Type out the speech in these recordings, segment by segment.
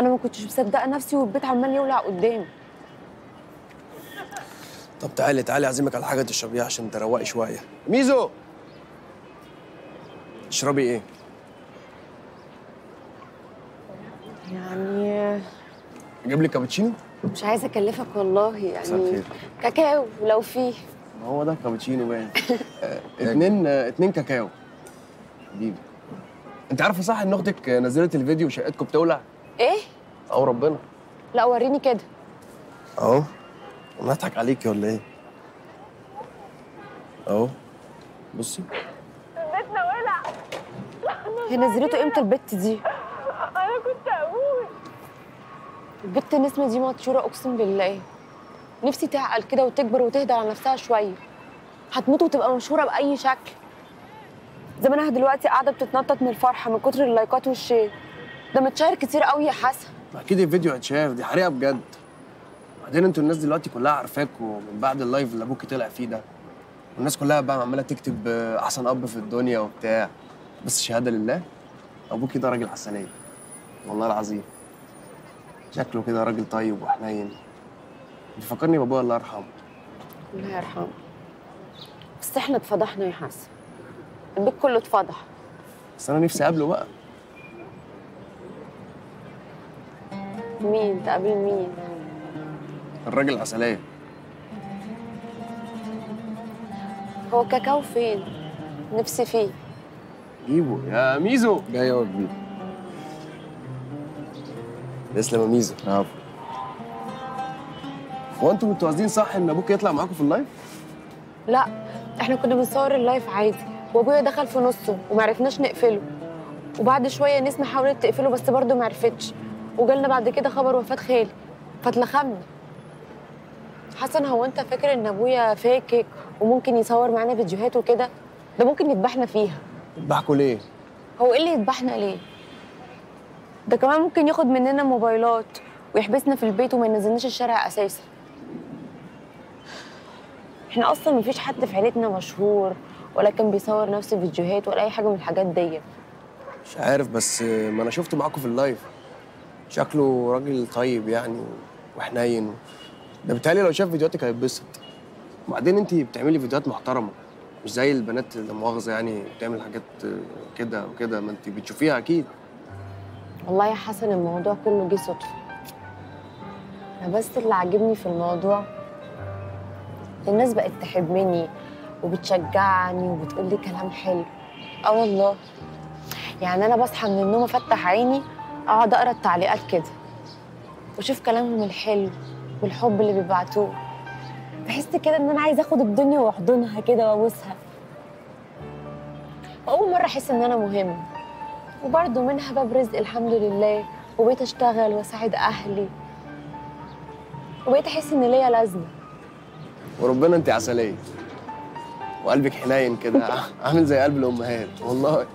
أنا ما كنتش مصدقة نفسي والبيت عمال يولع قدامي. طب تعالي تعالي أعزمك على حاجة تشربيها عشان تروقي شوية. ميزو! تشربي إيه؟ يعني أجيب لك كابتشينو؟ مش عايزة أكلفك والله يعني. كاكاو لو فيه ما هو ده كابتشينو باين. آه، اتنين آه، اتنين كاكاو. حبيبي. أنت عارفة صح إن أختك نزلت الفيديو وشقتكم بتولع؟ إيه؟ أو ربنا. لا وريني كده. أهو. أنا هضحك عليكي ولا إيه؟ أهو. بصي. هي نزلته إمتى البت دي؟ أنا كنت أموت البت نسمة دي مطشورة أقسم بالله. نفسي تعقل كده وتكبر وتهدى على نفسها شوية. هتموت وتبقى مشهورة بأي شكل. زمانها دلوقتي قاعدة بتتنطط من الفرحة من كتر اللايكات وال share. ده متشير كتير قوي يا حسن. أكيد الفيديو هيتشاف دي حريقه بجد. بعدين أنتوا الناس دلوقتي كلها عارفاكوا من بعد ال live اللي أبوكي طلع فيه ده. والناس كلها بقى عمالة تكتب آه، أحسن أب في الدنيا وبتاع. بس شهادة لله أبوكي ده راجل حسنية. والله العظيم. شكله كده راجل طيب وحنين. بيفكرني بأبويا الله يرحمه. الله يرحمه. بس إحنا اتفضحنا يا حسن. البيت كله اتفضح. بس أنا نفسي أقابله بقى. مين؟ تقابل مين؟ الراجل العسليه هو كاكاو فين؟ نفسي فيه. جيبه يا ميزو. جاي يا كبير تسلم يا ميزو. عفو هو أنتوا متوازنين صح ان أبوك يطلع معاكم في ال live؟ لا إحنا كنا بنصور ال live عادي. وابويا دخل في نصه ومعرفناش نقفله. وبعد شوية نسمة حاولت تقفله بس برضه معرفتش وجالنا بعد كده خبر وفاة خالي فاتلخمنا حسن هو أنت فاكر إن أبويا فاكك وممكن يصور معانا فيديوهات وكده؟ ده ممكن يذبحنا فيها. ضحكوا ليه؟ هو إيه اللي يذبحنا ليه؟ ده كمان ممكن ياخد مننا موبايلات ويحبسنا في البيت وما ينزلناش الشارع أساسا. إحنا أصلا مفيش حد في عيلتنا مشهور ولا كان بيصور نفس الفيديوهات ولا أي حاجة من الحاجات دي مش عارف بس ما أنا شفته معاكم في اللايف. شكله راجل طيب يعني وحنين. ده بيتهيألي لو شاف فيديوهاتك هيتبسط. وبعدين انت بتعملي فيديوهات محترمة مش زي البنات اللي مؤاخذة يعني بتعمل حاجات كده وكده ما انت بتشوفيها أكيد. والله يا حسن الموضوع كله جه صدفة. أنا بس اللي عاجبني في الموضوع الناس بقت تحبني وبتشجعني وبتقول لي كلام حلو. آه والله. يعني أنا بصحى من النوم أفتح عيني اقعد اقرا التعليقات كده واشوف كلامهم الحلو والحب اللي بيبعتوه. بحس كده إن أنا عايزة آخد الدنيا وأحضنها كده وأبوسها. وأول مرة أحس إن أنا مهم وبرضه منها باب رزق الحمد لله وبقيت أشتغل وأساعد أهلي. وبقيت أحس إن ليا لازمة. وربنا أنت عسلية. وقلبك حنين كده. عامل زي قلب الأمهات. والله.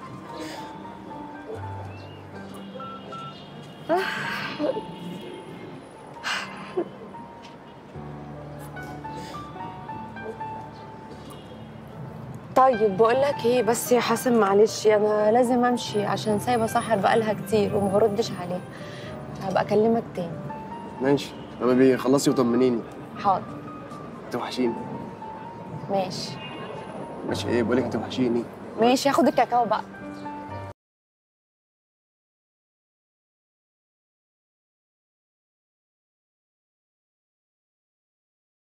طيب بقول لك إيه بس يا حسن معلش أنا لازم أمشي عشان سايبة سحر بقالها كتير وما بردش عليها هبقى أكلمك تاني. ماشي. لما بيخلصي وطمنيني. حاضر. توحشيني. ماشي. ماشي إيه بقول لك توحشيني. ماشي هاخد الكاكاو بقى.